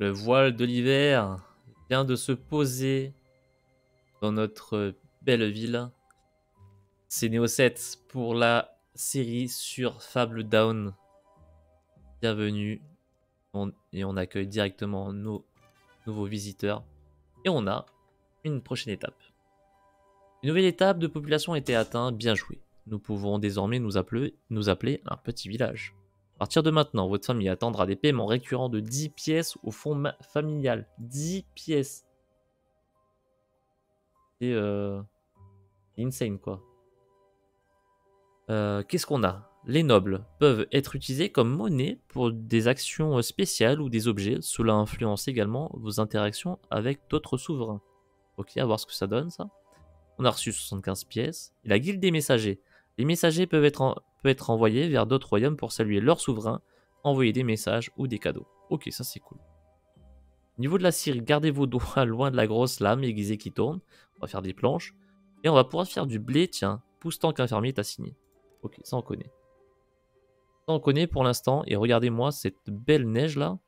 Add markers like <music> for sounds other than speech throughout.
Le voile de l'hiver vient de se poser dans notre belle ville. C'est Neo 7 pour la série sur Fable Down. Bienvenue. et on accueille directement nos nouveaux visiteurs. Et on a une prochaine étape. Une nouvelle étape de population a été atteinte, bien joué. Nous pouvons désormais nous appeler, nous appeler un petit village. À partir de maintenant, votre famille attendra des paiements récurrents de 10 pièces au fonds familial. 10 pièces. C'est euh, insane quoi. Euh, qu'est-ce qu'on a? Les nobles peuvent être utilisés comme monnaie pour des actions spéciales ou des objets. Cela influence également vos interactions avec d'autres souverains. Ok, à voir ce que ça donne ça. On a reçu 75 pièces. La guilde des messagers. Les messagers peuvent être, être envoyés vers d'autres royaumes pour saluer leur souverain, envoyer des messages ou des cadeaux. Ok, ça c'est cool. Au niveau de la cire, gardez vos doigts <laughs> loin de la grosse lame aiguisée qui tourne. On va faire des planches. Et on va pouvoir faire du blé, tiens. Pousse tant qu'un fermier est assigné. Ok, ça on connaît. Ça on connaît pour l'instant. Et regardez-moi cette belle neige là.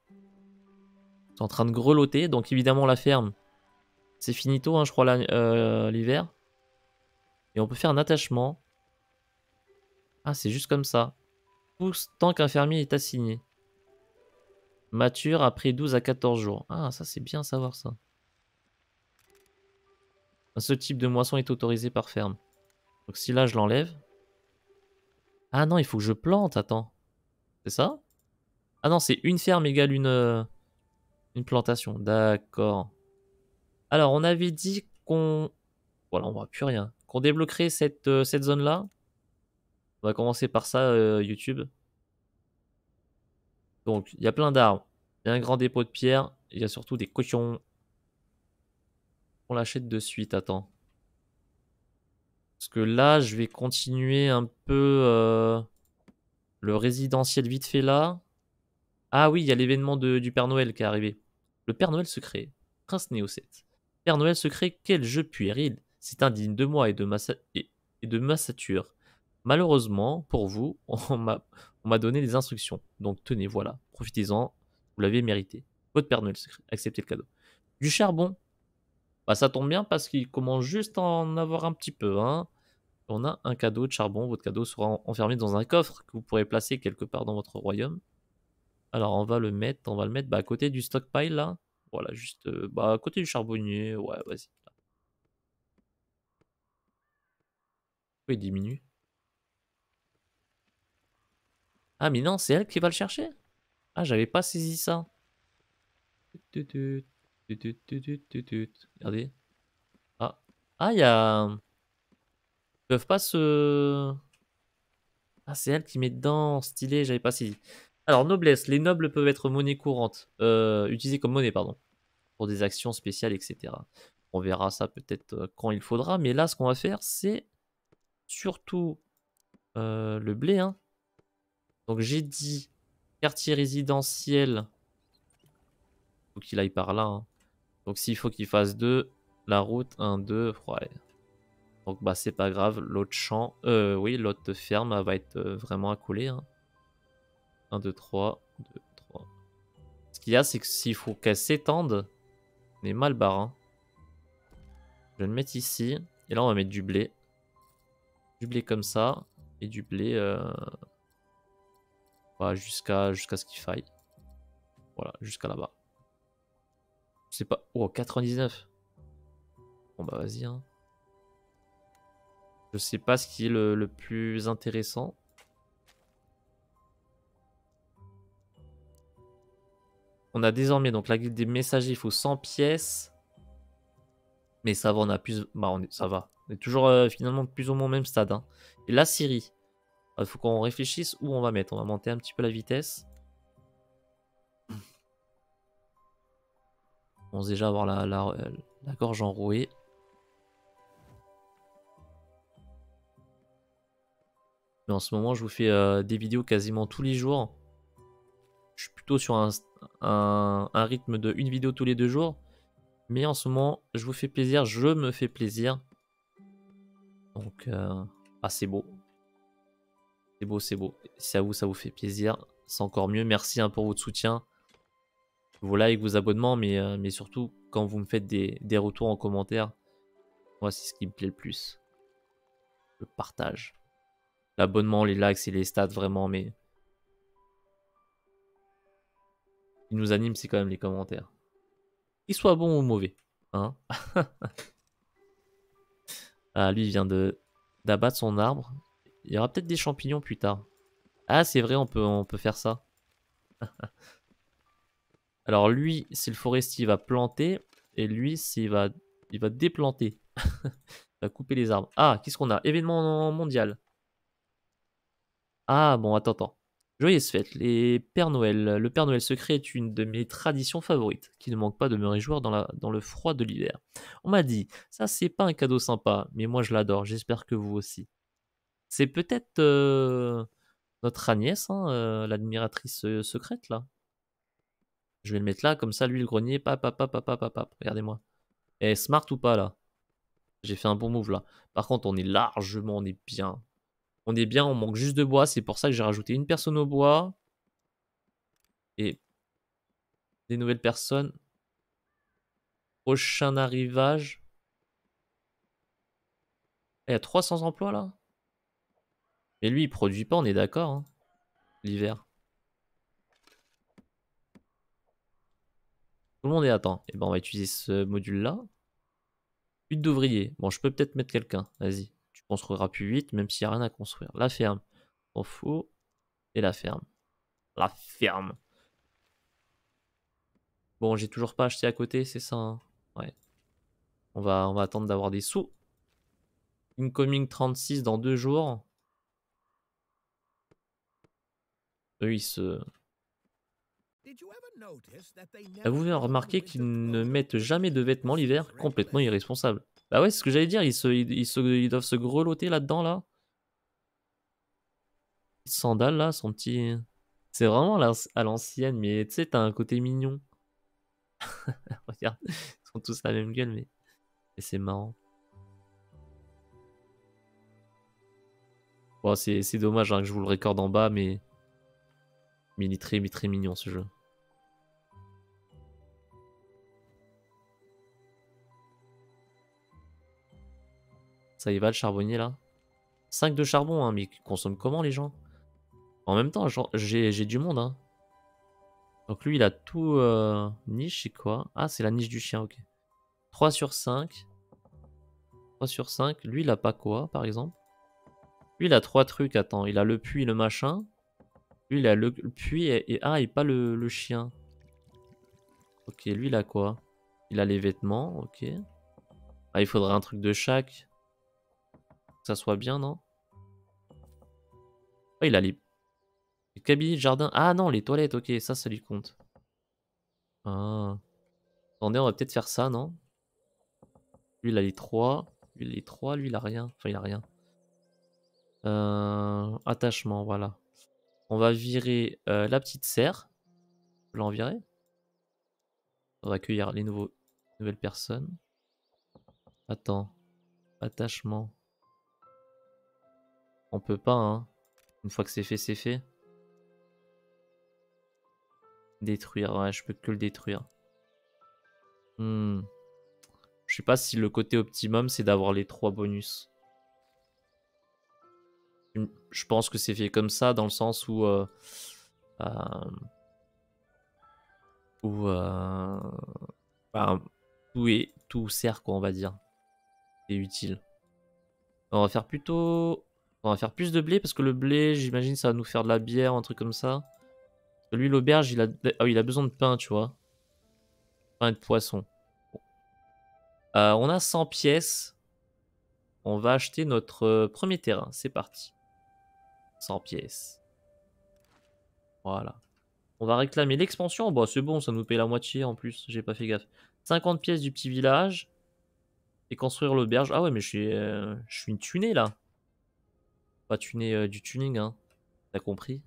C'est en train de grelotter. Donc évidemment la ferme, c'est finito, hein, je crois, euh, l'hiver. Et on peut faire un attachement. Ah, c'est juste comme ça. Pousse tant qu'un fermier est assigné. Mature après 12 à 14 jours. Ah, ça c'est bien savoir ça. Ce type de moisson est autorisé par ferme. Donc si là je l'enlève. Ah non, il faut que je plante, attends. C'est ça? Ah non, c'est une ferme égale une, euh, une plantation. D'accord. Alors, on avait dit qu'on... Voilà, on voit plus rien. Qu'on débloquerait cette, euh, cette zone-là? On va commencer par ça, euh, YouTube. Donc, il y a plein d'arbres. Il y a un grand dépôt de pierre. Il y a surtout des cochons. On l'achète de suite, attends. Parce que là, je vais continuer un peu euh, le résidentiel vite fait là. Ah oui, il y a l'événement du Père Noël qui est arrivé. Le Père Noël secret. Prince Néo 7. Père Noël secret, quel jeu puéril. C'est indigne de moi et de ma, et de ma sature. Malheureusement, pour vous, <laughs> on m'a donné des instructions. Donc tenez, voilà. Profitez-en. Vous l'avez mérité. Votre Père Noël. Acceptez le cadeau. Du charbon. Bah ça tombe bien parce qu'il commence juste à en avoir un petit peu. Hein. On a un cadeau de charbon. Votre cadeau sera enfermé dans un coffre que vous pourrez placer quelque part dans votre royaume. Alors on va le mettre, on va le mettre bah, à côté du stockpile là. Voilà, juste euh, bah, à côté du charbonnier. Ouais, vas-y. il diminue Ah, mais non, c'est elle qui va le chercher Ah, j'avais pas saisi ça. Regardez. Ah, ah, il y a... Ils peuvent pas se... Ah, c'est elle qui met dedans, stylé, j'avais pas saisi. Alors, noblesse. Les nobles peuvent être monnaie courante. Euh, utilisées comme monnaie, pardon. Pour des actions spéciales, etc. On verra ça peut-être euh, quand il faudra. Mais là, ce qu'on va faire, c'est surtout euh, le blé. Hein. Donc j'ai dit quartier résidentiel. Faut qu'il aille par là. Hein. Donc s'il faut qu'il fasse deux, la route 1, 2, ouais. Donc bah c'est pas grave, l'autre champ, euh, oui, l'autre ferme va être euh, vraiment accolée. Hein. 1, 2, 3, 2, 3. Ce qu'il y a, c'est que s'il faut qu'elle s'étende, on est mal barre. Hein. Je vais le mettre ici. Et là, on va mettre du blé. Du blé comme ça. Et du blé... Euh jusqu'à ce qu'il faille. Voilà, jusqu'à là-bas. Sais pas. Oh, 99. Bon bah vas-y. Hein. Je sais pas ce qui est le, plus intéressant. On a désormais donc la guilde des messagers, il faut 100 pièces. Mais ça va, on a plus... Bah, ça va. On est toujours euh, finalement plus ou moins au même stade. Hein. Et la Syrie. Il faut qu'on réfléchisse où on va mettre. On va monter un petit peu la vitesse. On va déjà avoir la, gorge enrouée. Mais en ce moment, je vous fais euh, des vidéos quasiment tous les jours. Je suis plutôt sur un, un, rythme de une vidéo tous les deux jours. Mais en ce moment, je vous fais plaisir, je me fais plaisir. Donc, euh, ah, c'est beau. C'est beau, c'est beau. Si à vous, ça vous fait plaisir, c'est encore mieux. Merci hein, pour votre soutien. vos likes, vos abonnements, mais, euh, surtout quand vous me faites des, retours en commentaire. Moi, c'est ce qui me plaît le plus. Le partage. L'abonnement, les likes et les stats, vraiment, mais... Ce qui nous anime, c'est quand même les commentaires. Qu'ils soient bons ou mauvais. Hein <laughs> ah, lui, il vient d'abattre son arbre. Il y aura peut-être des champignons plus tard. Ah, c'est vrai, on peut, on peut faire ça. <laughs> Alors lui, c'est le forestier, il va planter. Et lui, c'est va, il va déplanter. <laughs> il va couper les arbres. Ah, qu'est-ce qu'on a? Événement mondial. Ah, bon, attends, attends. Joyeuse fête, les Pères Noël. Le Père Noël secret est une de mes traditions favorites, qui ne manque pas de me réjouir dans, la, dans le froid de l'hiver. On m'a dit, ça c'est pas un cadeau sympa, mais moi je l'adore, j'espère que vous aussi. C'est peut-être euh, notre Agnès, hein, euh, l'admiratrice euh, secrète là. Je vais le mettre là, comme ça, lui le grenier, papa, papa, papa, papa, regardez-moi. Eh, smart ou pas là? J'ai fait un bon move là. Par contre, on est largement, on est bien. On est bien, on manque juste de bois. C'est pour ça que j'ai rajouté une personne au bois. Et des nouvelles personnes. Prochain arrivage. Il y a 300 emplois là? Mais lui, il produit pas, on est d'accord. Hein, l'hiver. Tout le monde est à temps. Et ben on va utiliser ce module là. 8 d'ouvriers. Bon, je peux peut-être mettre quelqu'un. Vas-y construira plus vite, même s'il n'y a rien à construire. La ferme, on fout. Et la ferme. La ferme. Bon, j'ai toujours pas acheté à côté, c'est ça hein Ouais. On va, on va attendre d'avoir des sous. Incoming 36 dans deux jours. Eux, ils se... Vous avez remarqué qu'ils ne mettent jamais de vêtements l'hiver? Complètement irresponsable. Bah ouais, c'est ce que j'allais dire, ils, se, ils, doivent se grelotter là-dedans, là. Sandales, là, son petit... C'est vraiment à l'ancienne, mais tu sais, t'as un côté mignon. <laughs> Regarde, ils sont tous la même gueule, mais, c'est marrant. Bon, c'est dommage hein, que je vous le recorde en bas, mais... Mais il est très, mignon, ce jeu. Ça y va le charbonnier là? 5 de charbon, hein, mais ils consomment comment les gens? En même temps, j'ai du monde. Hein. Donc lui, il a tout... Euh, niche, c'est quoi? Ah, c'est la niche du chien, ok. 3 sur 5. 3 sur 5. Lui, il a pas quoi, par exemple? Lui, il a 3 trucs, attends. Il a le puits, le machin. Lui, il a le, puits et, Ah, et pas le, chien. Ok, lui, il a quoi? Il a les vêtements, ok. Ah, il faudrait un truc de chaque ça soit bien, non? Oh, il a les... les cabinets de jardin. Ah non, les toilettes, ok, ça, ça lui compte. Ah. Attendez, on va peut-être faire ça, non? Lui, il a les trois. Lui, il a les trois. Lui, il a rien. Enfin, il a rien. Euh, attachement, voilà. On va virer euh, la petite serre. Je l'en virer. On va accueillir les nouveaux, nouvelles personnes. Attends. Attachement. On peut pas, hein. Une fois que c'est fait, c'est fait. Détruire, ouais, je peux que le détruire. Hmm. Je sais pas si le côté optimum, c'est d'avoir les trois bonus. Je pense que c'est fait comme ça, dans le sens où... Euh, euh, où... Euh, tout, est, tout sert, quoi, on va dire. C'est utile. On va faire plutôt on va faire plus de blé parce que le blé, j'imagine, ça va nous faire de la bière un truc comme ça. Lui, l'auberge, il, a... Ah, il a besoin de pain, tu vois. Pain et de poisson. On a 100 pièces. On va acheter notre premier terrain. C'est parti. 100 pièces. Voilà. On va réclamer l'expansion? Bon, c'est bon, ça nous paye la moitié en plus. J'ai pas fait gaffe. 50 pièces du petit village. Et construire l'auberge. Ah ouais, mais je suis, euh, je suis une tunée là. Pas tuner euh, du tuning, hein. T'as compris?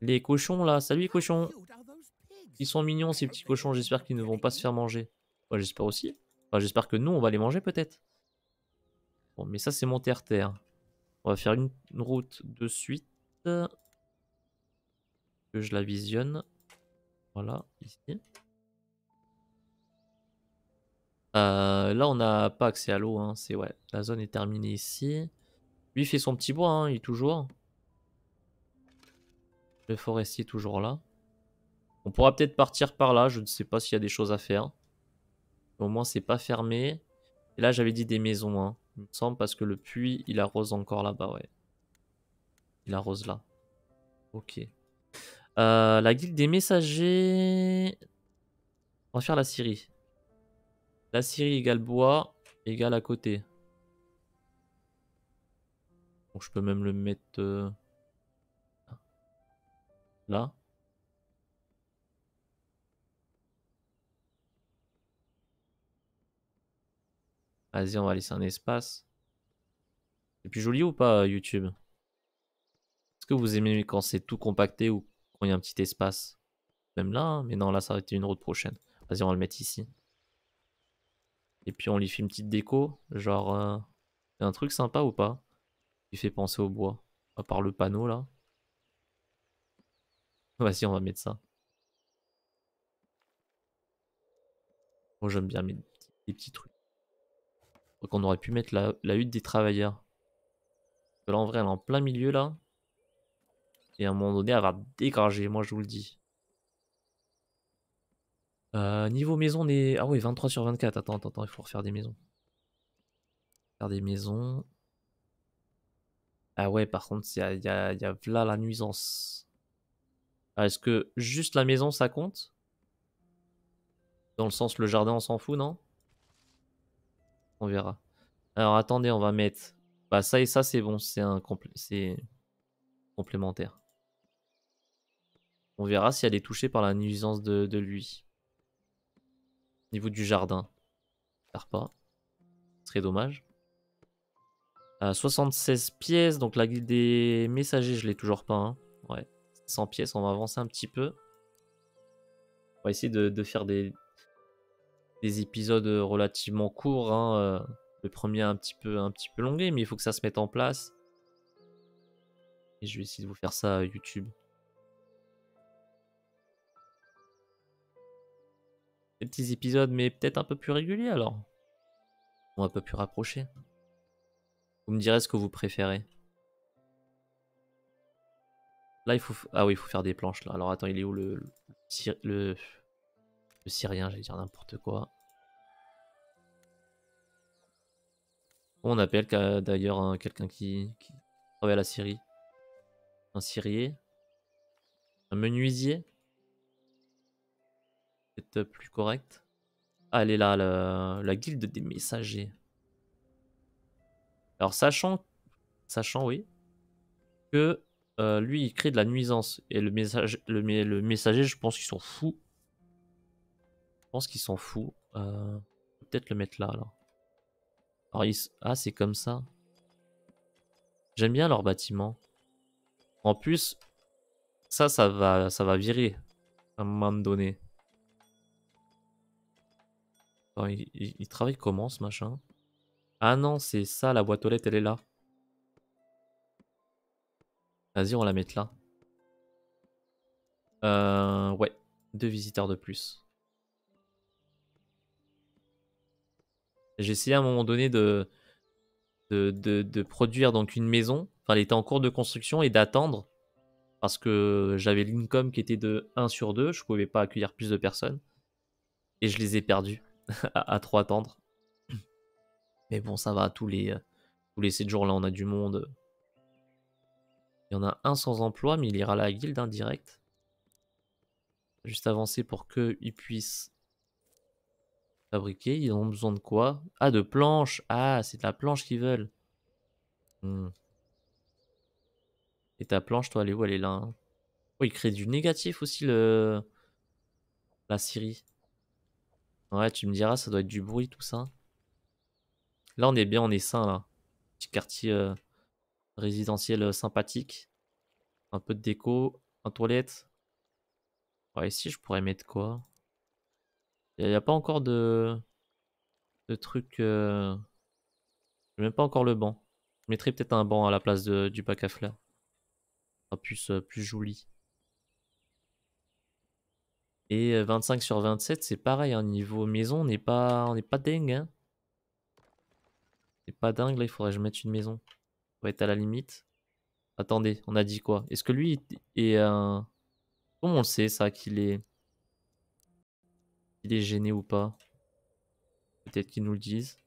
Les cochons, là. Salut, les cochons. Ils sont mignons, ces petits cochons. J'espère qu'ils ne vont pas se faire manger. Moi, j'espère aussi. Enfin, j'espère que nous, on va les manger, peut-être. Bon, mais ça, c'est mon terre-terre. On va faire une, route de suite. Que je la visionne. Voilà, ici. Euh, là, on n'a pas accès à l'eau. Hein. C'est ouais, la zone est terminée ici. Lui fait son petit bois, hein, il est toujours. Le forestier est toujours là. On pourra peut-être partir par là. Je ne sais pas s'il y a des choses à faire. Au moins, c'est pas fermé. Et là, j'avais dit des maisons, hein, il me semble, parce que le puits, il arrose encore là-bas, ouais. Il arrose là. Ok. Euh, la guilde des messagers... On va faire la Syrie. La Syrie égale bois, égale à côté. Donc je peux même le mettre... Euh, là. Vas-y, on va laisser un espace. C'est plus joli ou pas, YouTube? Est-ce que vous aimez quand c'est tout compacté ou quand il y a un petit espace? Même là, hein mais non, là, ça va être une route prochaine. Vas-y, on va le mettre ici. Et puis, on lui fait une petite déco. Genre, euh, un truc sympa ou pas? Qui fait penser au bois. À part le panneau, là. <laughs> Vas-y, on va mettre ça. Moi, j'aime bien mettre des petits trucs. Donc on aurait pu mettre la, hutte des travailleurs. là en vrai elle est en plein milieu là. Et à un moment donné elle va dégager, moi je vous le dis. Euh, niveau maison on est... Ah oui 23 sur 24, attends, attends, attends, il faut refaire des maisons. Faire des maisons. Ah ouais par contre il y a, y, là la nuisance. Ah, est-ce que juste la maison ça compte? Dans le sens le jardin on s'en fout non? On verra. Alors attendez, on va mettre... Bah ça et ça c'est bon, c'est un complémentaire. On verra si elle est touchée par la nuisance de, lui. niveau du jardin. J'espère pas. Serait dommage. 76 pièces, donc la guilde des messagers, je l'ai toujours pas. Hein. Ouais, 100 pièces, on va avancer un petit peu. On va essayer de faire des, des épisodes relativement courts. Hein, le premier un petit peu un petit peu longué, mais il faut que ça se mette en place. Et je vais essayer de vous faire ça à YouTube. Des petits épisodes, mais peut-être un peu plus réguliers alors. On un peu plus rapprocher. Vous me direz ce que vous préférez. Là, il faut... Ah oui, il faut faire des planches, là. Alors, attends, il est où. Le, le Syrien, j'allais dire n'importe quoi. On appelle d'ailleurs quelqu'un qui, travaille à la Syrie. Un Syrier. Un menuisier. C'est plus correct. Ah, elle est là, la, guilde des messagers. Alors, sachant, sachant oui, que euh, lui, il crée de la nuisance. Et le, le, le messager, je pense qu'ils sont fous pense qu'ils s'en fout. Euh, Peut-être le mettre là, alors. Ah, c'est comme ça. J'aime bien leur bâtiment. En plus, ça, ça va, ça va virer à un moment donné. il, il, travaille comment ce machin? Ah non, c'est ça, la boîte aux lettres, elle est là. Vas-y, on la met là. Euh, ouais, deux visiteurs de plus. J'ai essayé à un moment donné de, produire donc une maison. Enfin, elle était en cours de construction et d'attendre. Parce que j'avais l'income qui était de 1 sur 2. Je pouvais pas accueillir plus de personnes. Et je les ai perdus <laughs> à, trop attendre. <clears throat> Mais bon, ça va. Tous les, tous les 7 jours là, on a du monde. Il y en a un sans emploi, mais il ira à la guilde indirect. Juste avancer pour qu'il puisse Fabriquer, ils ont besoin de quoi? Ah, de planches Ah, c'est de la planche qu'ils veulent. Hmm. Et ta planche, toi, elle est où? Elle est là. Hein. oh, il crée du négatif aussi, le... La Syrie. Ouais, tu me diras, ça doit être du bruit, tout ça. Là, on est bien, on est sain, là. Petit quartier euh, résidentiel euh, sympathique. Un peu de déco, un toilette. Ouais, ici, je pourrais mettre quoi? Il n'y a, pas encore de, de trucs. Euh... Je même pas encore le banc. Je mettrai peut-être un banc à la place du bac à fleurs. plus, euh, plus joli. Et 25 sur 27, c'est pareil, hein, niveau maison, on n'est pas, on pas dingue. Hein. C'est pas dingue, là, il faudrait que je mette une maison. On va être à la limite. Attendez, on a dit quoi? Est-ce que lui est un... Comment on le sait, ça, qu'il est... Il est gêné ou pas Peut-être qu'ils nous le disent.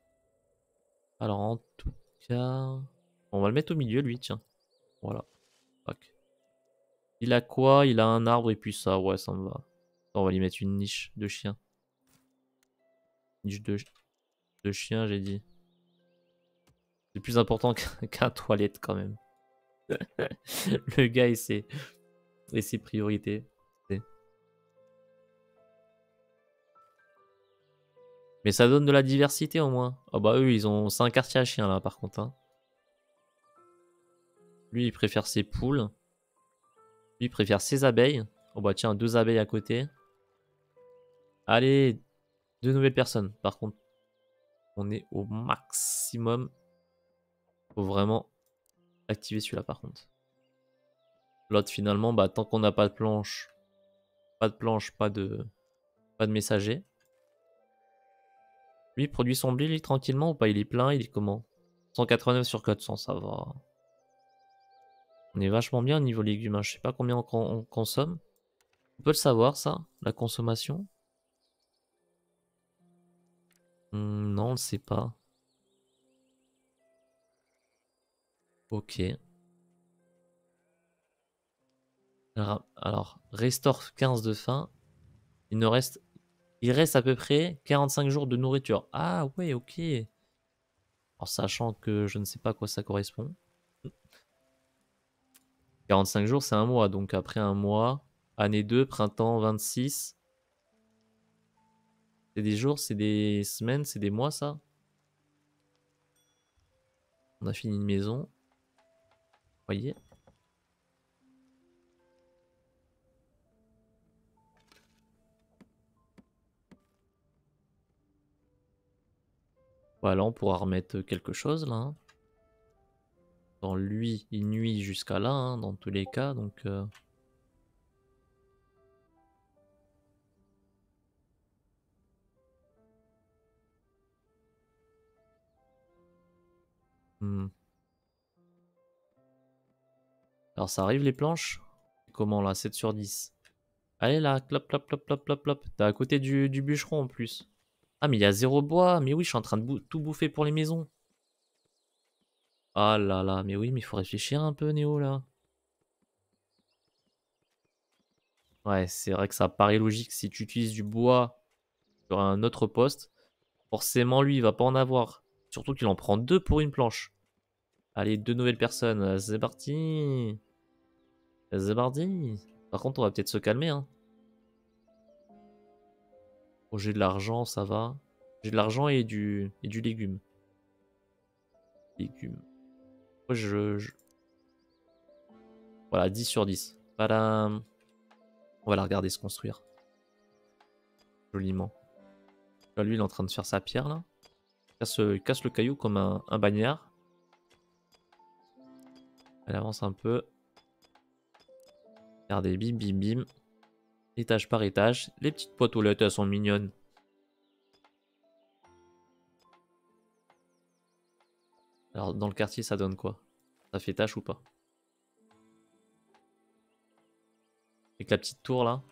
Alors, en tout cas... On va le mettre au milieu, lui, tiens. Voilà. Il a quoi? Il a un arbre et puis ça. Ouais, ça me va. On va lui mettre une niche de chien. Niche de, de chien, j'ai dit. C'est plus important <laughs> qu'un toilette quand même. <laughs> le gars et ses, et ses priorités. Mais ça donne de la diversité au moins. Ah bah eux ils ont... C'est un quartier à chien là par contre. Hein. Lui il préfère ses poules. Lui il préfère ses abeilles. Oh bah tiens, deux abeilles à côté. Allez, deux nouvelles personnes. Par contre, on est au maximum. Faut vraiment activer celui-là par contre. L'autre finalement, bah tant qu'on n'a pas de planche, pas de planche, pas de, pas de messager. Lui produit son blé tranquillement ou pas? Il est plein, il est comment? 189 sur 400, ça va. On est vachement bien au niveau légumes, hein. je sais pas combien on, consomme. On peut le savoir ça, la consommation? Hmm, Non, on le sait pas. Ok. Alors, restore 15 de faim. Il ne reste... Il reste à peu près 45 jours de nourriture. Ah ouais, ok. En sachant que je ne sais pas à quoi ça correspond. 45 jours, c'est un mois. Donc après un mois, année 2, printemps 26. C'est des jours, c'est des semaines, c'est des mois ça On a fini une maison voyez? Voilà, on pourra remettre quelque chose là. Hein. Dans lui, il nuit jusqu'à là, hein, dans tous les cas, donc... Euh. Hmm. Alors ça arrive les planches? Comment là? 7 sur 10. Allez là, clop, clop, clop, clop, clop, clop. T'es à côté du, bûcheron en plus. Ah mais il y a zéro bois. Mais oui, je suis en train de tout bouffer pour les maisons. Ah là là, mais oui, mais il faut réfléchir un peu Néo là. Ouais, c'est vrai que ça paraît logique. Si tu utilises du bois sur un autre poste, forcément lui il va pas en avoir. Surtout qu'il en prend deux pour une planche. Allez, deux nouvelles personnes, c'est parti c'est Par contre, on va peut-être se calmer. Hein. J'ai de l'argent, ça va. J'ai de l'argent et du, et du légume. Légumes. Moi, je, Voilà, 10 sur 10. Voilà. On va la regarder se construire. Joliment. Là, lui, il est en train de faire sa pierre, là. Il casse, le caillou comme un, un bagnard. Elle avance un peu. Regardez, bim, bim, bim. Étage par étage. Les petites boîtes aux lettres, sont mignonnes. Alors, dans le quartier, ça donne quoi? Ça fait tâche ou pas? Avec la petite tour, là.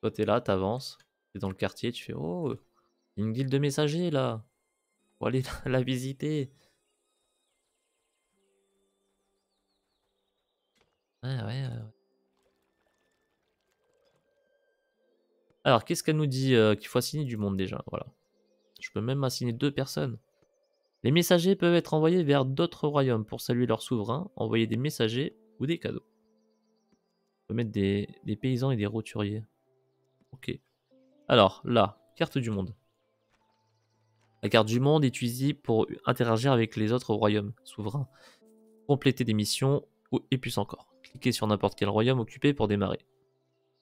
Toi, t'es là, t'avances. T'es dans le quartier, tu fais « Oh, une guilde de messagers, là !» Faut aller <laughs> la visiter. Alors, qu'est-ce qu'elle nous dit euh, Qu'il faut assigner du monde déjà, voilà. Je peux même assigner deux personnes. Les messagers peuvent être envoyés vers d'autres royaumes pour saluer leur souverain, envoyer des messagers ou des cadeaux. On peut mettre des, des paysans et des roturiers. Ok. Alors, là, carte du monde. La carte du monde est utilisée pour interagir avec les autres royaumes souverains, compléter des missions et plus encore. Cliquez sur n'importe quel royaume occupé pour démarrer.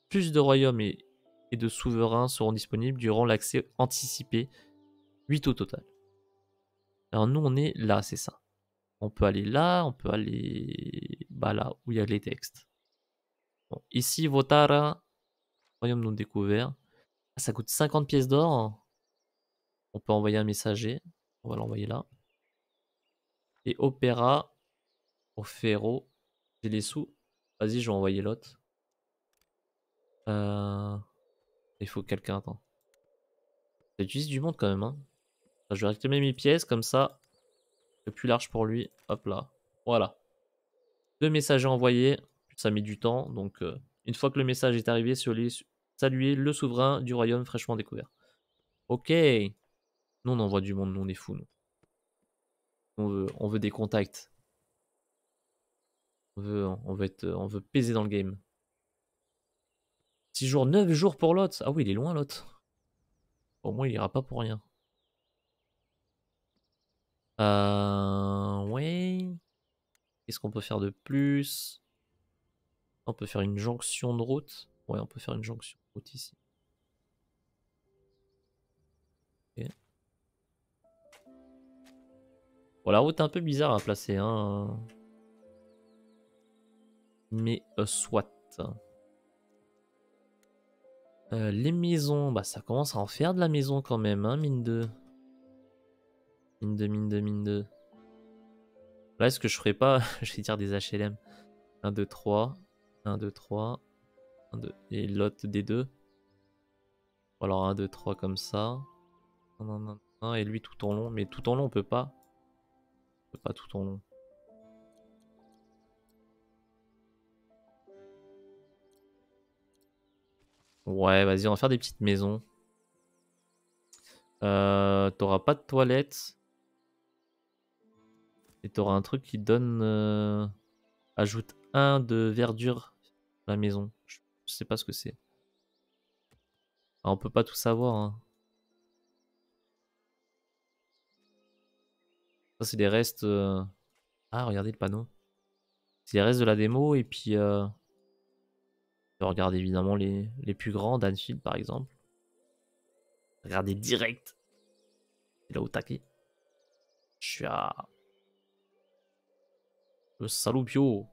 Plus de royaumes et, de souverains seront disponibles durant l'accès anticipé, 8 au total. Alors nous on est là, c'est ça. On peut aller là, on peut aller bah là où il y a les textes. Ici, Votara, royaume non découvert. Ah, ça coûte 50 pièces d'or. On peut envoyer un messager. On va l'envoyer là. Et Opéra, au Ferro. J'ai les sous. Vas-y, je vais envoyer l'autre. Euh, il faut quelqu'un, attends. Ça du monde quand même. Hein. Je vais réclamer mes pièces, comme ça. C'est plus large pour lui. Hop là. Voilà. Deux messages envoyés. Ça met du temps. Donc, euh, une fois que le message est arrivé, sur saluer le souverain du royaume fraîchement découvert. Ok. Nous, on envoie du monde. Nous, on est fous, nous. On veut des contacts. On veut, on peser dans le game. 6 jours, 9 jours pour l'autre. Ah oui, il est loin l'autre. Au moins, il ira pas pour rien. Euh, ouais. Qu'est-ce qu'on peut faire de plus? On peut faire une jonction de route. Ouais, on peut faire une jonction de route ici. Bon, la route est un peu bizarre à placer, hein. Mais euh, soit. Euh, les maisons, bah ça commence à en faire de la maison quand même, hein, mine de. Mine de, mine de, mine de. Là, est-ce que je ferais pas, <laughs> je vais dire des HLM. 1, 2, 3. 1, 2, 3. 1, 2. Et l'autre des deux. alors 1, 2, 3 comme ça. Et lui tout en long. Mais tout en long, on peut pas. On peut pas tout en long. Ouais, vas-y, on va faire des petites maisons. Euh, T'auras pas de toilette. Et t'auras un truc qui donne... Euh, ajoute un de verdure à la maison. Je, sais pas ce que c'est. Ah, on peut pas tout savoir. Hein. Ça, c'est des restes... Euh, ah, regardez le panneau. C'est les restes de la démo et puis... Regarde évidemment les, les plus grands, Danfield par exemple. Regardez direct. Il est au taquet. Je suis à. Le saloupio.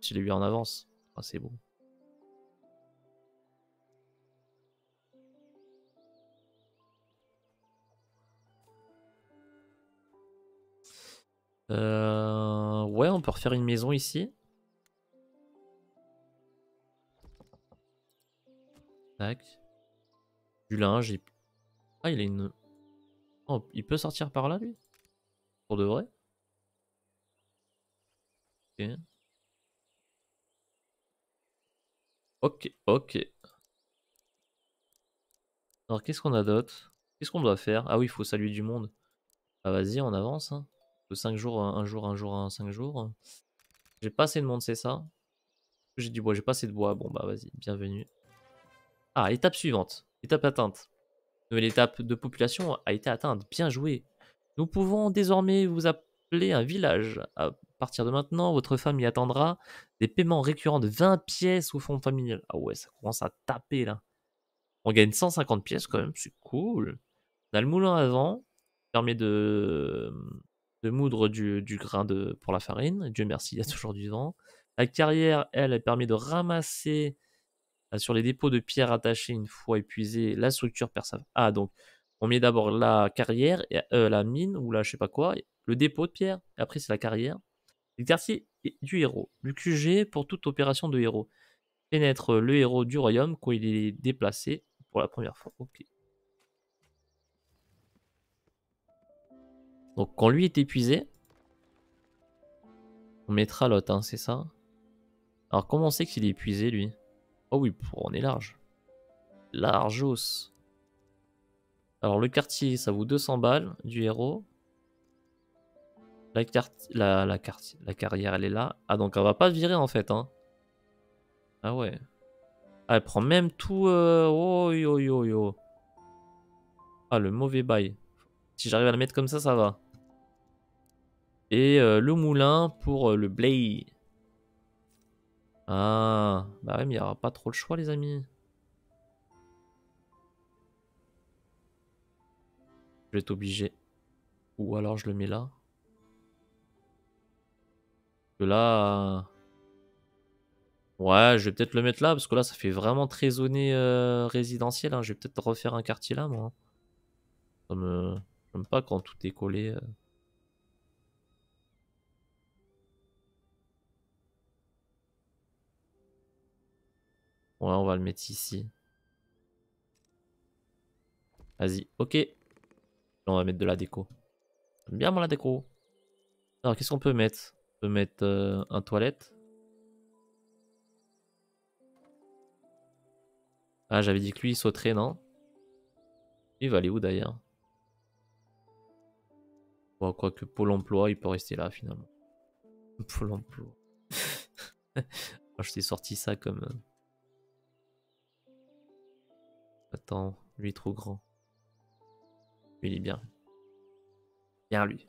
Je l'ai vu en avance. Ah, c'est beau. Euh... Ouais, on peut refaire une maison ici. Du linge. Ah, il a une... Oh, il peut sortir par là, lui? Pour de vrai? Ok. Ok, ok. Alors, qu'est-ce qu'on a d'autre? Qu'est-ce qu'on doit faire? Ah oui, il faut saluer du monde. Ah, vas-y, on avance. Hein. 5 jours, un jour, un jour, un 5 jours. J'ai pas assez de monde, c'est ça? J'ai du bois, j'ai pas assez de bois. Bon, bah vas-y, bienvenue. Ah, étape suivante. Étape atteinte. Nouvelle étape de population a été atteinte. Bien joué. Nous pouvons désormais vous appeler un village. À partir de maintenant, votre femme y attendra des paiements récurrents de 20 pièces au fond familial. Ah ouais, ça commence à taper là. On gagne 150 pièces quand même, c'est cool. On a le moulin à vent, permet de, moudre du, grain pour la farine. Dieu merci, il y a toujours du vent. La carrière, elle, elle permet de ramasser sur les dépôts de pierres attachés une fois épuisé, la structure perd. Ah, donc, on met d'abord la carrière, et, euh, la mine, ou là, je sais pas quoi, le dépôt de pierre, et après, c'est la carrière. L'exercice du héros. Le QG pour toute opération de héros. Pénètre le héros du royaume quand il est déplacé pour la première fois. Ok. Donc, quand lui est épuisé, on mettra l'autre, hein, c'est ça? Alors, comment on sait qu'il est épuisé, lui? Oh oui, on est large. Largos. Alors le quartier, ça vaut 200 balles du héros. La, la, la, carrière, elle est là. Ah, donc elle va pas virer en fait. Hein. Ah ouais. Ah, elle prend même tout... Oh, yo, yo, yo. Ah, le mauvais bail. Si j'arrive à la mettre comme ça, ça va. Et euh, le moulin pour euh, le blade. Ah, bah ouais, mais il n'y aura pas trop le choix, les amis. Je vais être obligé. Ou alors je le mets là. Que là... Ouais, je vais peut-être le mettre là, parce que là, ça fait vraiment très zoné euh, résidentiel. hein. Je vais peut-être refaire un quartier là, moi. Ça me... J'aime pas quand tout est collé. euh. Ouais, on va le mettre ici. Vas-y, ok. On va mettre de la déco. J'aime bien moi la déco. Alors, qu'est-ce qu'on peut mettre? On peut mettre euh, un toilette. Ah, j'avais dit que lui, il sauterait, non? Il va aller où d'ailleurs? Bon, quoique Pôle emploi, il peut rester là finalement. <laughs> Pôle emploi. <laughs> Je t'ai sorti ça comme. Attends, lui est trop grand. Lui, il est bien. Bien lui.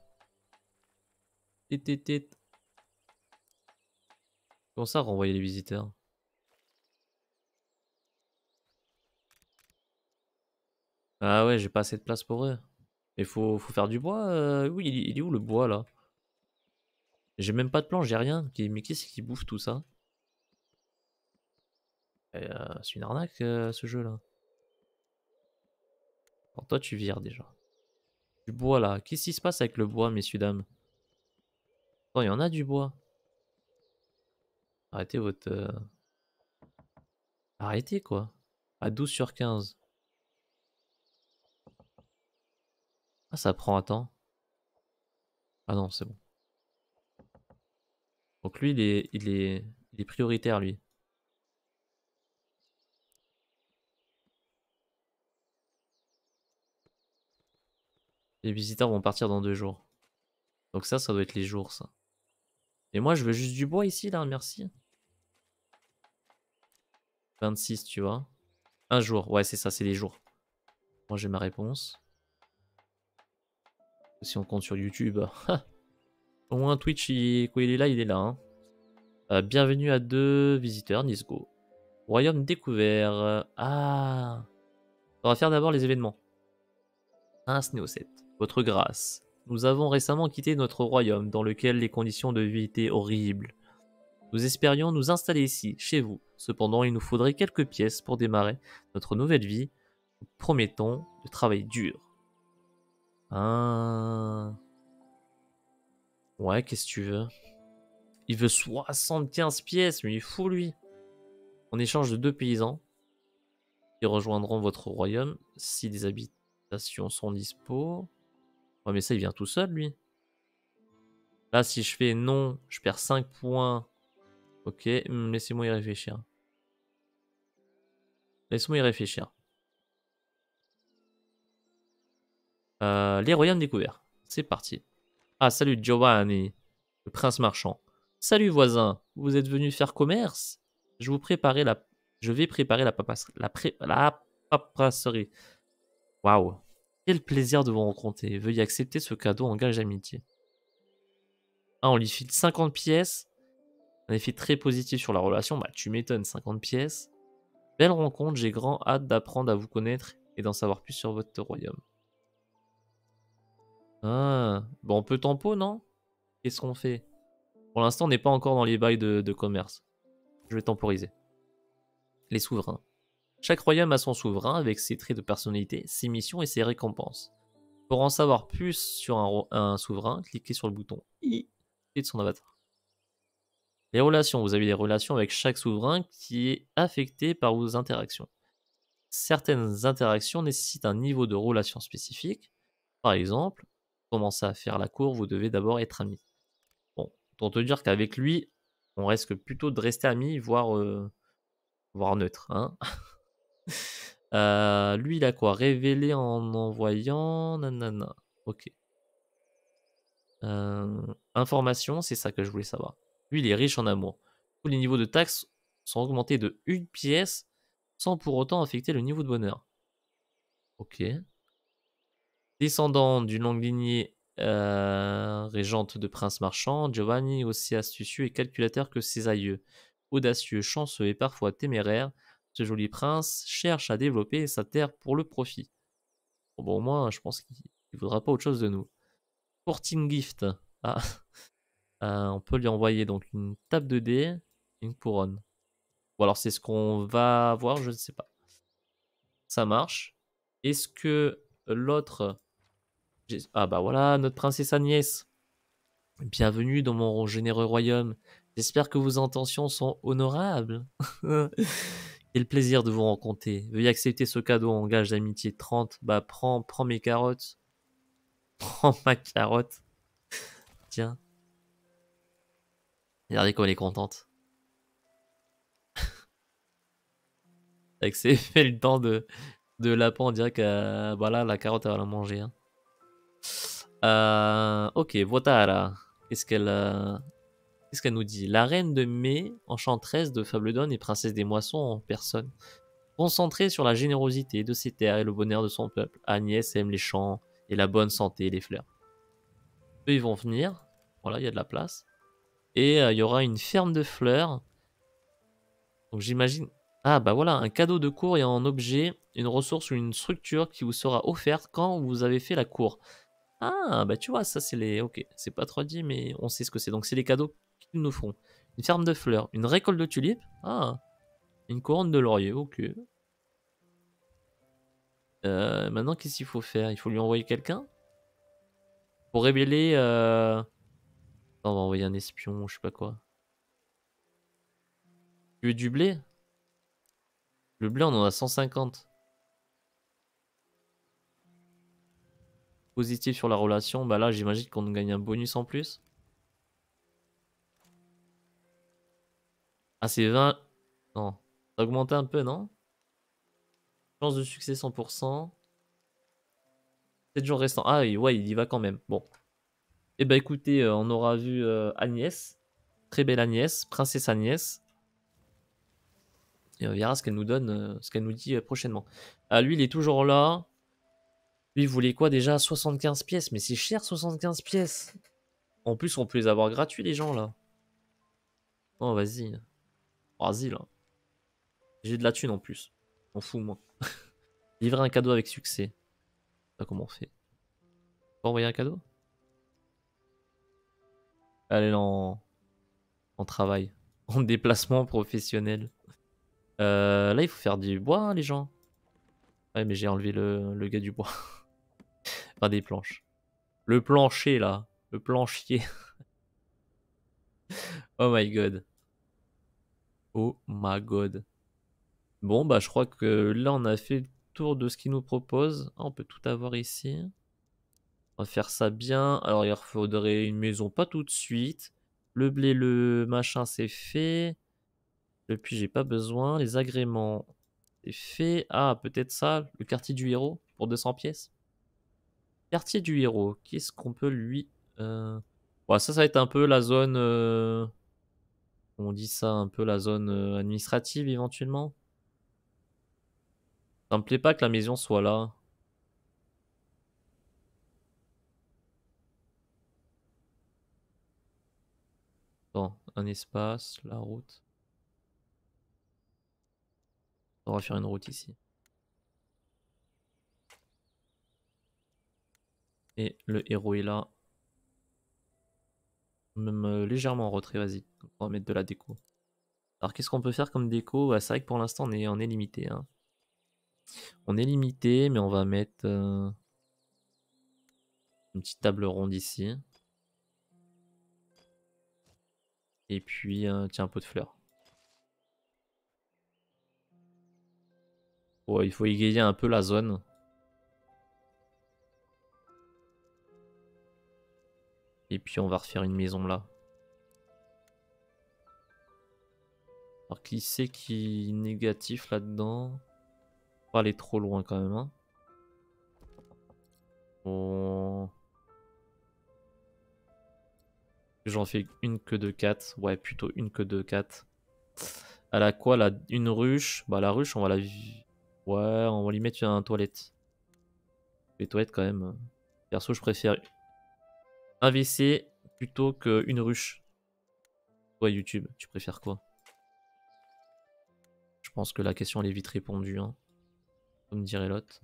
Comment ça renvoyer les visiteurs? Ah ouais, j'ai pas assez de place pour eux. Il faut, faire du bois. euh, Oui, il, est- où le bois là? J'ai même pas de plan, j'ai rien. Mais c'est qui bouffe tout ça? Euh, C'est une arnaque euh, ce jeu là. Bon, toi tu vires déjà. Du bois là. Qu'est-ce qui se passe avec le bois, messieurs, dames? Il y en a du bois. Arrêtez votre. euh, Arrêtez quoi. À 12 sur 15. Ah, ça prend un temps. Ah non, c'est bon. Donc lui, il est, il est, il est prioritaire, lui. Les visiteurs vont partir dans deux jours. Donc ça, ça doit être les jours, ça. Et moi, je veux juste du bois ici, là, merci. 26, tu vois. Un jour, ouais, c'est ça, c'est les jours. Moi, j'ai ma réponse. Si on compte sur YouTube. <laughs> Au moins, Twitch, il- il est là, il est là. hein. Euh, bienvenue à deux visiteurs, Nisgo. Royaume découvert. Ah On va faire d'abord les événements. Un Snéo 7. Votre grâce. Nous avons récemment quitté notre royaume dans lequel les conditions de vie étaient horribles. Nous espérions nous installer ici, chez vous. Cependant, il nous faudrait quelques pièces pour démarrer notre nouvelle vie. Nous promettons de travailler dur. Ah. Ouais, qu'est-ce que tu veux? Il veut 75 pièces, mais il fou lui. En échange de deux paysans qui rejoindront votre royaume si des habitations sont dispo. Ouais, mais ça, il vient tout seul lui. Là, si je fais non, je perds 5 points. Ok, hmm, laissez-moi y réfléchir. Laissez-moi y réfléchir. Euh, les royaumes découverts. C'est parti. Ah, salut Giovanni, le prince marchand. Salut voisin, vous êtes venu faire commerce? Je vous la... Je vais préparer la papasserie. La, la papasserie. Waouh. Quel plaisir de vous rencontrer. Veuillez accepter ce cadeau en gage d'amitié. Ah, on lui file 50 pièces. Un effet très positif sur la relation. Bah, tu m'étonnes, 50 pièces. Belle rencontre, j'ai grand hâte d'apprendre à vous connaître et d'en savoir plus sur votre royaume. Ah, bon, on peut tempo, non? Qu'est-ce qu'on fait? Pour l'instant, on n'est pas encore dans les bails de, de commerce. Je vais temporiser. Les souverains. Chaque royaume a son souverain avec ses traits de personnalité, ses missions et ses récompenses. Pour en savoir plus sur un, souverain, cliquez sur le bouton I et de son avatar. Les relations. Vous avez des relations avec chaque souverain qui est affecté par vos interactions. Certaines interactions nécessitent un niveau de relation spécifique. Par exemple, commencer à faire la cour, vous devez d'abord être ami. Bon, pour te dire qu'avec lui, on risque plutôt de rester amis, voire, euh, voire neutre. Hein <laughs> Euh, lui, il a quoi? Révéler en envoyant. Nanana. Ok. Euh, information, c'est ça que je voulais savoir. Lui, il est riche en amour. Tous les niveaux de taxes sont augmentés de une pièce sans pour autant affecter le niveau de bonheur. Ok. Descendant d'une longue lignée euh, régente de princes marchands, Giovanni, aussi astucieux et calculateur que ses aïeux. Audacieux, chanceux et parfois téméraire, ce joli prince cherche à développer sa terre pour le profit. Bon, au moins, je pense qu'il ne voudra pas autre chose de nous. Sporting gift. Ah. <laughs> Euh, on peut lui envoyer donc une table de dés, une couronne. Ou alors c'est ce qu'on va voir, je ne sais pas. Ça marche. Est-ce que l'autre... Ah bah voilà, notre princesse Agnès. Bienvenue dans mon généreux royaume. J'espère que vos intentions sont honorables. <laughs> Quel plaisir de vous rencontrer. Veuillez accepter ce cadeau en gage d'amitié 30. Bah prends, prends mes carottes. <laughs> Prends ma carotte. Tiens. Regardez comme elle est contente. <laughs> Avec ses fait le temps de, de lapin, on dirait que voilà, la carotte elle va la manger. Hein. Euh, ok, Votara. Qu'est-ce qu'elle euh, qu'est-ce qu'elle nous dit? La reine de mai, enchanteresse de Fabledon et princesse des moissons en personne. Concentrée sur la générosité de ses terres et le bonheur de son peuple, Agnès aime les champs et la bonne santé et les fleurs. Eux, ils vont venir. Voilà, il y a de la place. Et euh, il y aura une ferme de fleurs. Donc j'imagine... Ah bah voilà, un cadeau de cour et un objet, une ressource ou une structure qui vous sera offerte quand vous avez fait la cour. Ah, bah tu vois, ça c'est les... Ok, c'est pas trop dit, mais on sait ce que c'est. Donc c'est les cadeaux nous font. Une ferme de fleurs, une récolte de tulipes. Ah, une couronne de laurier, ok. Euh, maintenant, qu'est-ce qu'il faut faire? Il faut lui envoyer quelqu'un? Pour révéler... Euh... on va envoyer un espion, je sais pas quoi. Tu veux du blé? Le blé, on en a 150. positif sur la relation, bah là j'imagine qu'on gagne un bonus en plus. Ah c'est 20... Non, ça a augmenté un peu, non? Chance de succès 100%. 7 jours restants. Ah oui, ouais, il y va quand même. Bon. Eh bah écoutez, euh, on aura vu euh, Agnès. Très belle Agnès, princesse Agnès. Et on verra ce qu'elle nous donne, euh, ce qu'elle nous dit prochainement. Ah lui, il est toujours là. Lui, il voulait quoi déjà? 75 pièces. Mais c'est cher, 75 pièces. En plus, on peut les avoir gratuits, les gens, là. Oh, vas-y. Vas-y. J'ai de la thune, en plus. On fout, moi. <laughs> Livrer un cadeau avec succès. Comment on fait. Envoyer un cadeau? Allez, en... En travail. <laughs> En déplacement professionnel. Euh, là, il faut faire du bois, hein, les gens. Ouais, mais j'ai enlevé le, le gars du bois. <laughs> des planches. Le plancher, là. Le planchier. oh my god. Oh my god. Bon, bah je crois que là, on a fait le tour de ce qu'il nous propose. Ah, on peut tout avoir ici. On va faire ça bien. Alors, il faudrait une maison pas tout de suite. Le blé, le machin, c'est fait. Le puits, j'ai pas besoin. Les agréments, c'est fait. Ah, peut-être ça, le quartier du héros pour 200 pièces. Quartier du héros. Qu'est-ce qu'on peut lui... Euh... ça, ça va être un peu la zone... Euh, on dit ça, un peu la zone euh, administrative éventuellement? Ça me plaît pas que la maison soit là. Bon, un espace, la route. On va faire une route ici. Et le héros est là. Même euh, légèrement en retrait, vas-y. On va mettre de la déco. Alors qu'est-ce qu'on peut faire comme déco? Bah, C'est vrai que pour l'instant on est, on est limité. Hein. On est limité, mais on va mettre euh, une petite table ronde ici. Et puis, euh, tiens, un pot de fleurs. il faut égayer un peu la zone. Et puis on va refaire une maison là. Alors qui c'est qui est négatif là-dedans? Pas aller trop loin quand même. Hein. Bon... J'en fais une que de 4. Ouais, plutôt une que de 4. Elle a quoi là? Une ruche? Bah la ruche, on va la... Ouais, on va lui mettre une toilette. Les toilettes quand même. Perso, je préfère un WC plutôt qu'une ruche. Toi, YouTube, tu préfères quoi? Je pense que la question elle est vite répondue, hein, comme dirait l'autre.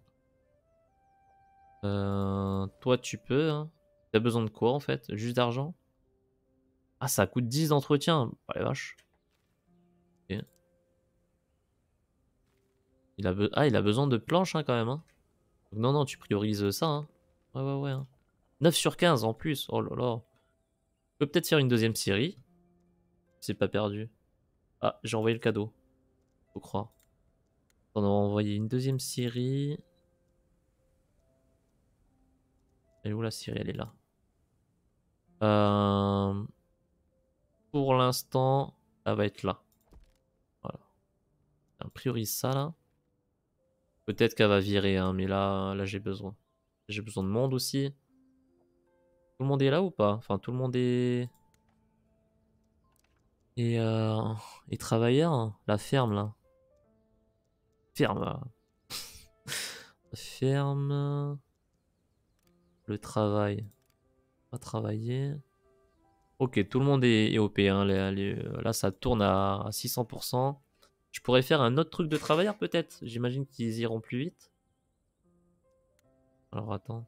Euh, toi, tu peux. Hein. T'as besoin de quoi en fait? Juste d'argent? Ah, ça coûte 10 d'entretien. Pas les vaches. Il a ah, il a besoin de planches hein, quand même. Hein. non, non, tu priorises ça. Hein. Ouais, ouais, ouais. 9 sur 15 en plus. Oh là là. Je peut-être faire une deuxième série. C'est pas perdu. Ah, j'ai envoyé le cadeau. Faut croire. On va envoyer une deuxième série. Elle est où la série? Elle est là. Euh, pour l'instant, elle va être là. Voilà. On priorise ça là. Peut-être qu'elle va virer, hein, mais là, là j'ai besoin. J'ai besoin de monde aussi. Tout le monde est là ou pas? Enfin, tout le monde est... Et, euh... et travailleur. La ferme, là. Ferme. <laughs> ferme. Le travail. On va travailler. Ok, tout le monde est, OP. Hein. Là, ça tourne à 600%. Je pourrais faire un autre truc de travailleur, peut-être? J'imagine qu'ils iront plus vite. Alors, attends.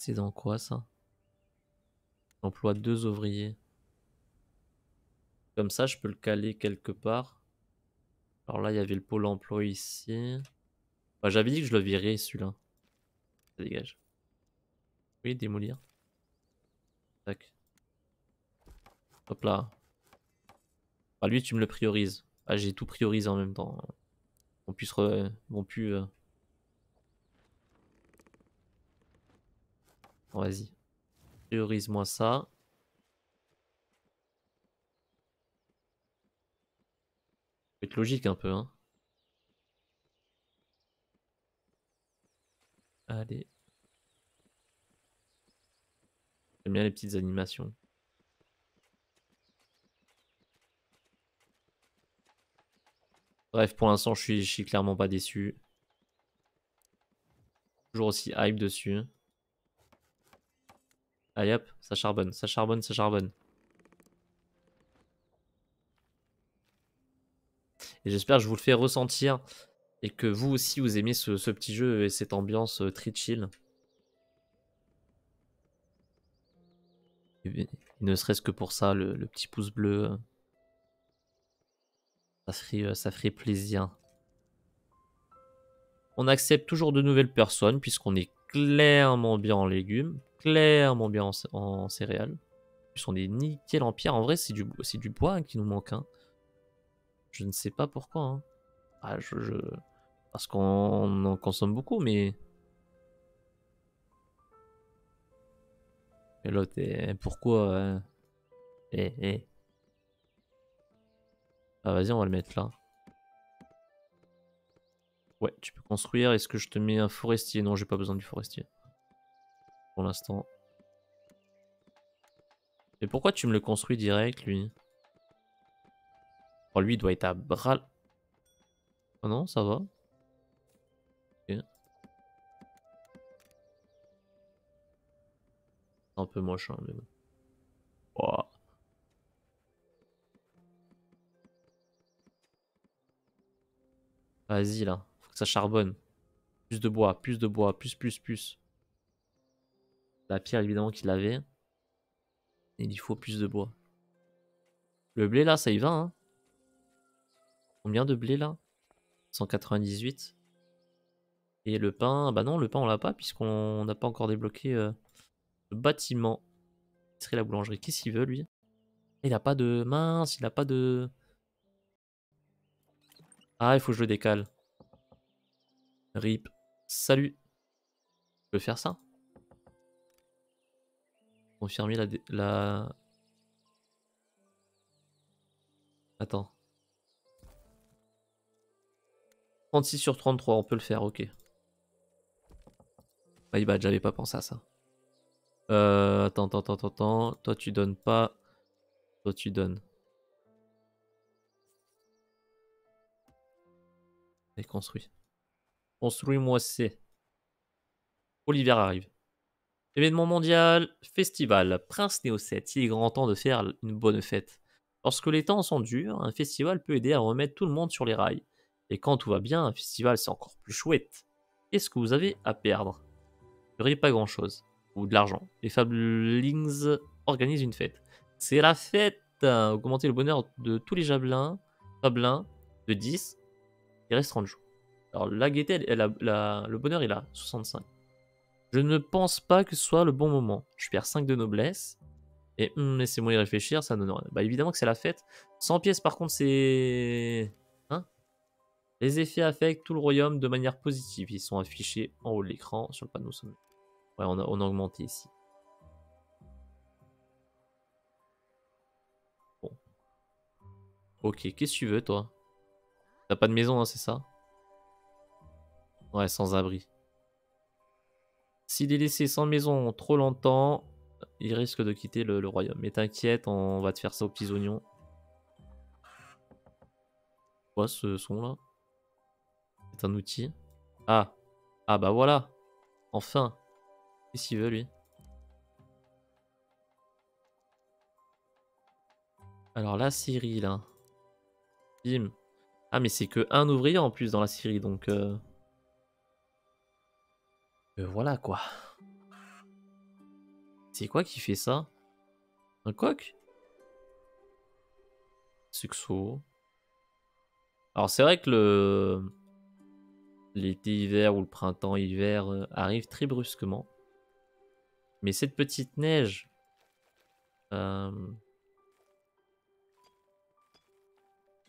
C'est dans quoi ça Emploi deux ouvriers. Comme ça, je peux le caler quelque part. Alors là, il y avait le pôle emploi ici. Bah, J'avais dit que je le virais celui-là. Ça dégage. Oui, démolir. Tac. Hop là. Ah, lui, tu me le priorises. Ah, j'ai tout priorisé en même temps. On puisse re... Plus... Euh, Vas-y. Priorise-moi ça. Être logique un peu, hein. Allez. J'aime bien les petites animations. Bref, pour l'instant, je suis, je suis clairement pas déçu. Toujours aussi hype dessus. Allez hop, ça charbonne, ça charbonne, ça charbonne. Et j'espère que je vous le fais ressentir et que vous aussi vous aimez ce, petit jeu et cette ambiance euh, très chill. Ne serait-ce que pour ça, le, petit pouce bleu, ferait, euh, ça ferait plaisir. On accepte toujours de nouvelles personnes puisqu'on est clairement bien en légumes clairement bien en, céréales. Ils sont des nickel en pierre. En vrai, c'est du, du bois qui nous manque. Hein. Je ne sais pas pourquoi. Hein. Ah, je, Parce qu'on en consomme beaucoup, mais... Et l'autre, pourquoi hein? Eh, eh. Ah, vas-y, on va le mettre là. Ouais, tu peux construire. Est-ce que je te mets un forestier? Non, j'ai pas besoin du forestier l'instant. Mais pourquoi tu me le construis direct, lui? Oh, lui, il doit être à bras... Oh non, ça va. Un peu moche, hein, mais bon. Vas-y, là. Faut que ça charbonne. Plus de bois, plus de bois, plus, plus, plus. La pierre, évidemment, qu'il avait. Il faut plus de bois. Le blé, là, ça y va, hein Combien de blé, là? 198. Et le pain, bah non, le pain, on l'a pas, puisqu'on n'a pas encore débloqué euh, le bâtiment. Ce serait la boulangerie. Qu'est-ce qu'il veut, lui? Il a pas de... Mince, il a pas de... Ah, il faut que je le décale. RIP. Salut. Je peux faire ça? Confirmer la, la... Attends. 36 sur 33, on peut le faire, ok. Ah, bah, j'avais pas pensé à ça. Euh, attends, attends, attends, attends. Toi, tu donnes pas. Toi, tu donnes. Et construit. Construis-moi c'est. Olivier arrive. Événement mondial, festival, Prince Néo 7, il est grand temps de faire une bonne fête. Lorsque les temps sont durs, un festival peut aider à remettre tout le monde sur les rails. Et quand tout va bien, un festival c'est encore plus chouette. Qu'est-ce que vous avez à perdre? Vous pas grand chose. Ou de l'argent. Les Fablings organisent une fête. C'est la fête Augmenter le bonheur de tous les javelins, Fablins, de 10. Il reste 30 jours. Alors la gaieté, le bonheur, il a 65. Je ne pense pas que ce soit le bon moment. Je perds 5 de noblesse. Et hum, laissez-moi y réfléchir, ça. Bah évidemment que c'est la fête. 100 pièces par contre c'est... Hein? Les effets affectent tout le royaume de manière positive. Ils sont affichés en haut de l'écran sur le panneau sommet. Ouais, on a, on a augmenté ici. Bon. Ok, qu'est-ce que tu veux toi? T'as pas de maison, hein, c'est ça? Ouais, sans abri. S'il est laissé sans maison trop longtemps, il risque de quitter le, royaume. Mais t'inquiète, on va te faire ça aux petits oignons. Quoi ce son là? C'est un outil? Ah Ah bah voilà Enfin Qu'est-ce qu'il veut lui? Alors la Syrie là. Bim. Ah mais c'est que un ouvrier en plus dans la Syrie donc... Euh... Euh, voilà quoi. C'est quoi qui fait ça? Un coq? Suxo. Alors c'est vrai que le l'été-hiver ou le printemps-hiver euh, arrive très brusquement. Mais cette petite neige euh,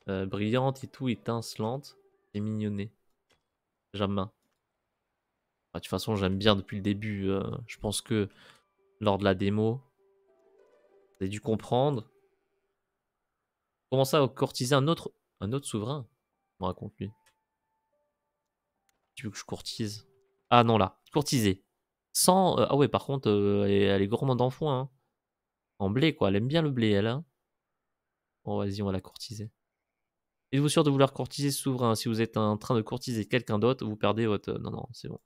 brillante et tout, étincelante, c'est mignonné. J'aime de toute façon, j'aime bien depuis le début. je pense que lors de la démo. Vous avez dû comprendre. Comment ça, courtiser un autre, un autre souverain Me raconte lui. Tu veux que je courtise? Ah non, là. Courtiser. Sans... Euh, ah ouais, par contre, euh, elle, est, gourmande en. Hein. En blé, quoi. Elle aime bien le blé, elle. Hein. Bon, vas-y, on va la courtiser. Êtes-vous sûr de vouloir courtiser ce souverain? Si vous êtes en train de courtiser quelqu'un d'autre, vous perdez votre... Non, non, c'est bon.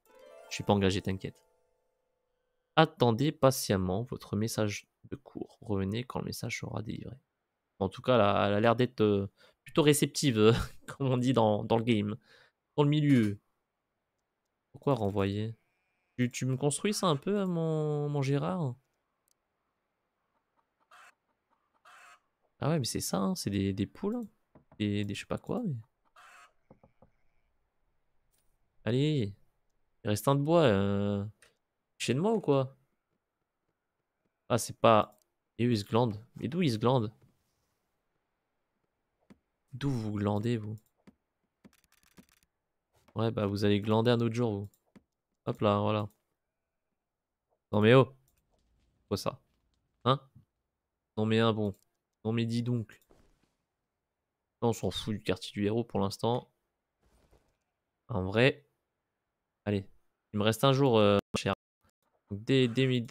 Je suis pas engagé, t'inquiète. Attendez patiemment votre message de cours. Revenez quand le message sera délivré. En tout cas, elle a, l'air d'être euh, plutôt réceptive, <laughs> comme on dit dans, le game. Dans le milieu. Pourquoi renvoyer? Tu, me construis ça un peu, mon, mon Gérard? Ah ouais, mais c'est ça, hein, c'est des, poules. hein. des je sais pas quoi. Allez, il reste un de bois. Euh... Chez moi ou quoi? Ah, c'est pas... Et où il se glande Mais d'où il se glande D'où vous glandez, vous? Ouais, bah vous allez glander un autre jour, vous. Hop là, voilà. Non mais oh Quoi ça? Hein? Non mais un bon. Non mais dis donc. Non, on s'en fout du quartier du héros pour l'instant. En vrai. Allez. Il me reste un jour, cher. Des, des,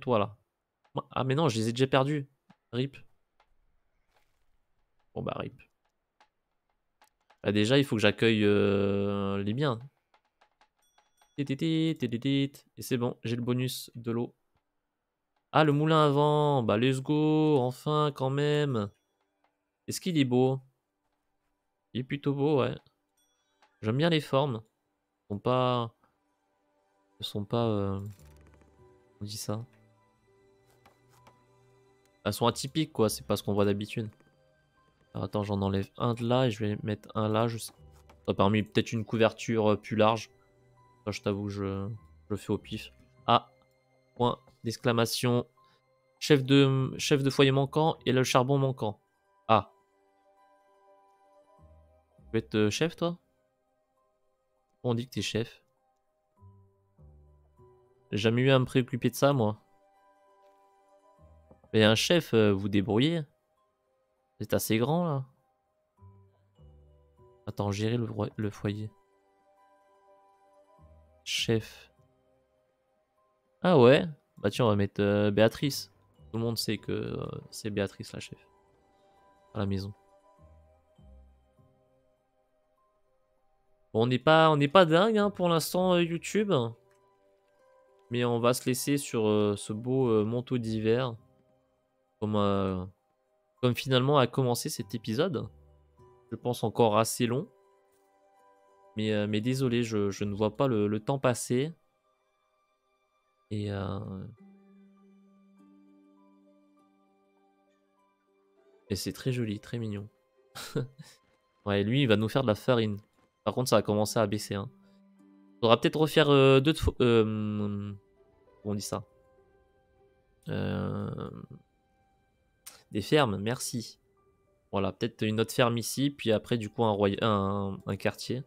toi là. Ah mais non, je les ai déjà perdus. Rip. Bon bah rip. Bah déjà, il faut que j'accueille euh, les biens. Et c'est bon, j'ai le bonus de l'eau. Ah, le moulin à vent. Bah let's go, enfin quand même. Est-ce qu'il est beau? Il est plutôt beau, ouais. J'aime bien les formes. Ils sont pas... Ils sont pas... Euh, on dit ça Elles sont atypiques quoi, c'est pas ce qu'on voit d'habitude. attends, j'en enlève un de là et je vais mettre un là. Je... Ça a permis peut-être une couverture euh, plus large. je t'avoue, je... je fais au pif. Ah, point d'exclamation. Chef de... Chef de foyer manquant et le charbon manquant. Ah. Tu veux être euh, chef toi? On dit que t'es chef. J'ai jamais eu à me préoccuper de ça, moi. Mais un chef, euh, vous débrouillez. C'est assez grand, là. Attends, gérer le, foyer. Chef. Ah ouais? Bah tiens, on va mettre euh, Béatrice. Tout le monde sait que euh, c'est Béatrice, la chef. À la maison. Bon, on n'est pas, on n'est pas dingue hein, pour l'instant YouTube. Mais on va se laisser sur euh, ce beau euh, manteau d'hiver. Comme, euh, comme finalement a commencé cet épisode. Je pense encore assez long. Mais, désolé, je, ne vois pas le, temps passer. Et... C'est très joli, très mignon. <laughs> ouais, lui, il va nous faire de la farine. Par contre, ça va commencer à baisser. Hein. Faudra peut-être refaire euh, deux de... Euh, on dit ça? Euh, Des fermes, merci. Voilà, peut-être une autre ferme ici, puis après, du coup, un, un quartier.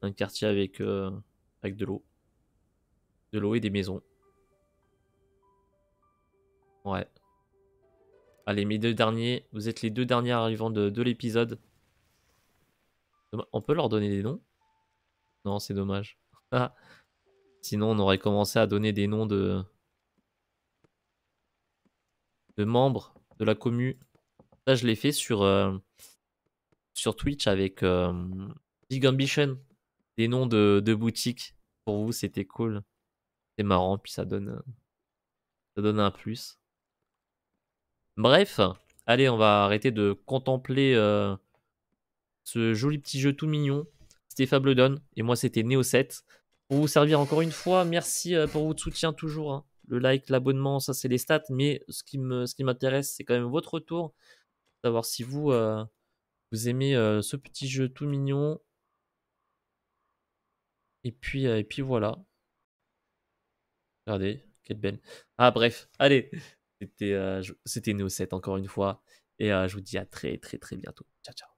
Un quartier avec, euh, avec de l'eau. De l'eau et des maisons. Ouais. Allez, mes deux derniers. Vous êtes les deux derniers arrivants de, de l'épisode. On peut leur donner des noms? Non, c'est dommage. Ah. Sinon, on aurait commencé à donner des noms de... de membres de la commu. Là, je l'ai fait sur, euh, Twitch avec euh, Big Ambition. Des noms de, de boutiques. Pour vous, c'était cool. C'est marrant, puis ça donne, ça donne un plus. Bref, allez, on va arrêter de contempler euh, ce joli petit jeu tout mignon. C'était Fabledon et moi c'était Neo7. Pour vous servir encore une fois, merci euh, pour votre soutien toujours. Hein. Le like, l'abonnement, ça c'est les stats, mais ce qui m'intéresse, c'est quand même votre retour. Savoir si vous, euh, vous aimez ce petit jeu tout mignon. Et puis, et puis voilà. Regardez, quelle belle. Ah bref, allez. C'était euh, Neo7 encore une fois. Et euh, je vous dis à très très très bientôt. Ciao ciao.